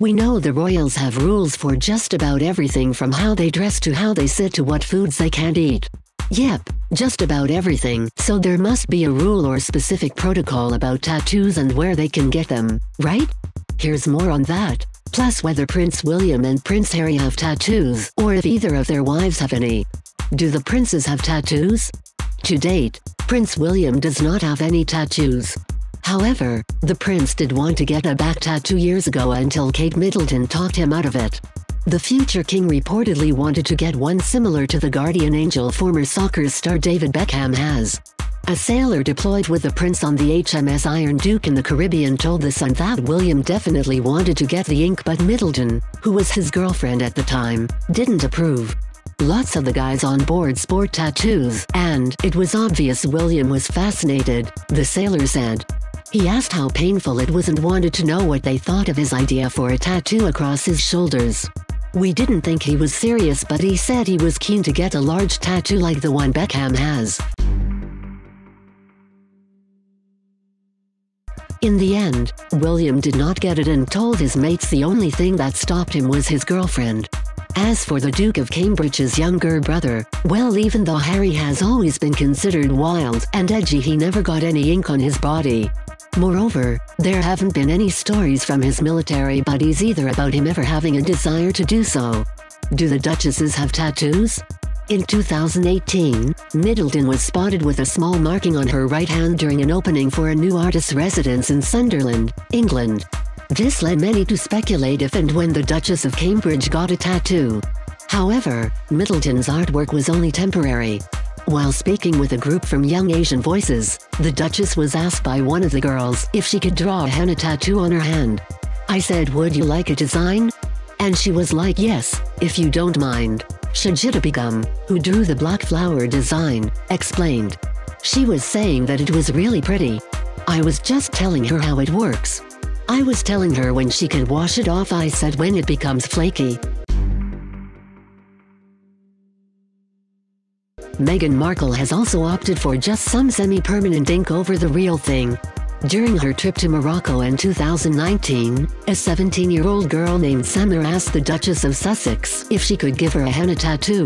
We know the royals have rules for just about everything from how they dress to how they sit to what foods they can't eat. Yep, just about everything. So there must be a rule or specific protocol about tattoos and where they can get them, right? Here's more on that. Plus whether Prince William and Prince Harry have tattoos, or if either of their wives have any. Do the princes have tattoos? To date, Prince William does not have any tattoos. However, the prince did want to get a back tattoo years ago until Kate Middleton talked him out of it. The future king reportedly wanted to get one similar to the guardian angel former soccer star David Beckham has. A sailor deployed with the prince on the HMS Iron Duke in the Caribbean told The Sun that William definitely wanted to get the ink but Middleton, who was his girlfriend at the time, didn't approve. Lots of the guys on board sport tattoos, and it was obvious William was fascinated, the sailor said. He asked how painful it was and wanted to know what they thought of his idea for a tattoo across his shoulders. We didn't think he was serious but he said he was keen to get a large tattoo like the one Beckham has. In the end, William did not get it and told his mates the only thing that stopped him was his girlfriend. As for the Duke of Cambridge's younger brother, well even though Harry has always been considered wild and edgy he never got any ink on his body. Moreover, there haven't been any stories from his military buddies either about him ever having a desire to do so. Do the Duchesses have tattoos? In 2018, Middleton was spotted with a small marking on her right hand during an opening for a new artist's residence in Sunderland, England. This led many to speculate if and when the Duchess of Cambridge got a tattoo. However, Middleton's artwork was only temporary, while speaking with a group from Young Asian Voices, the Duchess was asked by one of the girls if she could draw a henna tattoo on her hand. I said would you like a design? And she was like yes, if you don't mind. Shajita Begum, who drew the black flower design, explained. She was saying that it was really pretty. I was just telling her how it works. I was telling her when she can wash it off I said when it becomes flaky. Meghan Markle has also opted for just some semi-permanent ink over the real thing. During her trip to Morocco in 2019, a 17-year-old girl named Samir asked the Duchess of Sussex if she could give her a henna tattoo.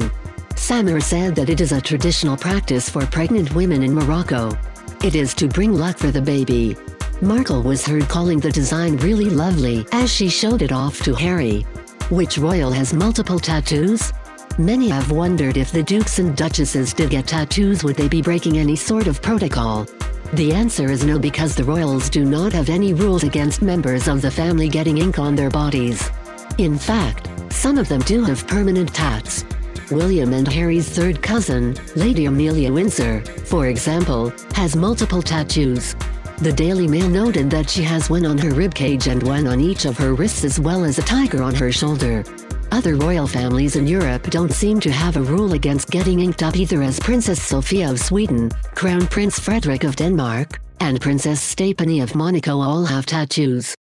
Samir said that it is a traditional practice for pregnant women in Morocco. It is to bring luck for the baby. Markle was heard calling the design really lovely as she showed it off to Harry. Which royal has multiple tattoos? Many have wondered if the dukes and duchesses did get tattoos would they be breaking any sort of protocol. The answer is no because the royals do not have any rules against members of the family getting ink on their bodies. In fact, some of them do have permanent tats. William and Harry's third cousin, Lady Amelia Windsor, for example, has multiple tattoos. The Daily Mail noted that she has one on her ribcage and one on each of her wrists as well as a tiger on her shoulder. Other royal families in Europe don't seem to have a rule against getting inked up either as Princess Sofia of Sweden, Crown Prince Frederik of Denmark, and Princess Stefanie of Monaco all have tattoos.